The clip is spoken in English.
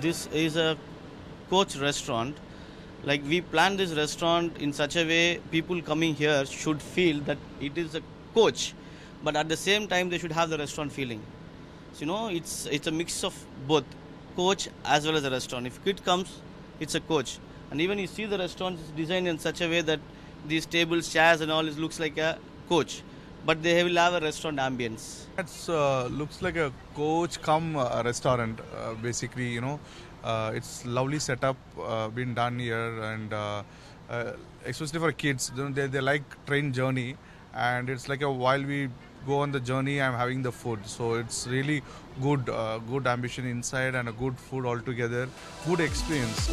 this is a coach restaurant. Like we plan this restaurant in such a way people coming here should feel that it is a coach, but at the same time they should have the restaurant feeling. So, you know, it's it's a mix of both coach as well as a restaurant. If kid comes, it's a coach, and even you see the restaurant is designed in such a way that these tables, chairs, and all it looks like a coach, but they will have a restaurant ambience. It uh, looks like a coach come uh, restaurant. Uh, basically, you know, uh, it's lovely setup uh, been done here, and uh, especially for kids, you know, they they like train journey, and it's like a while we go on the journey, I'm having the food. So it's really good, good ambition inside and a good food altogether, good experience.